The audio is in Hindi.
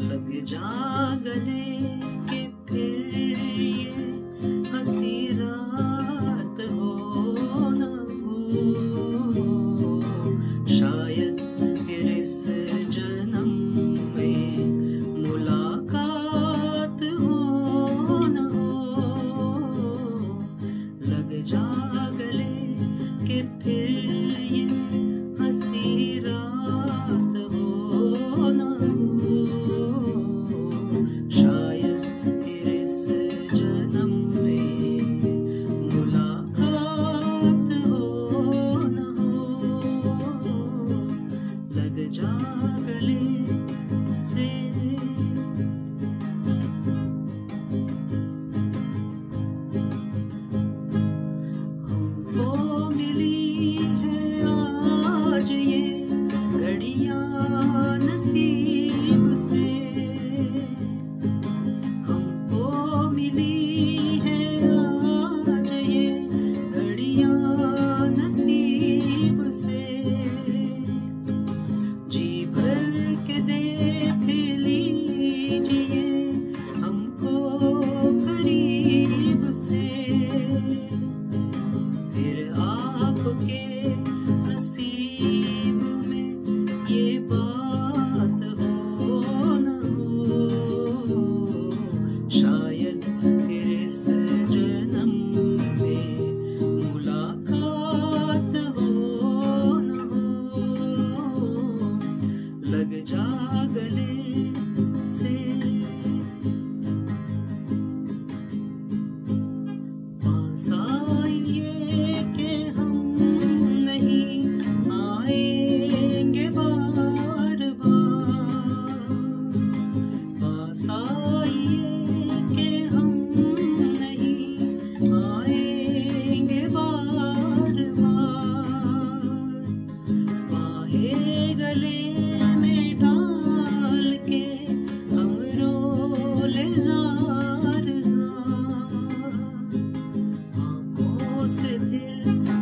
लग जा गले के नसीब हमको मिली है आज ये घड़ियाँ नसीब से। के देख लीजिए हमको करीब से। फिर आपके sit here.